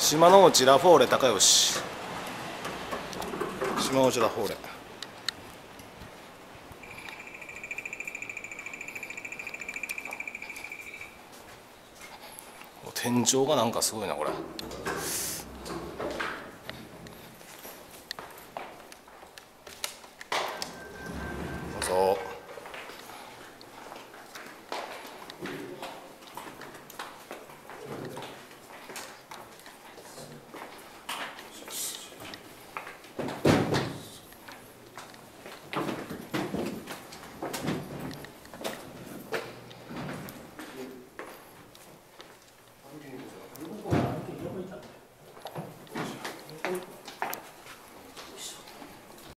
島の内ラフォーレ高吉。島の内ラフォーレ。天井がなんかすごいなこれ。 우리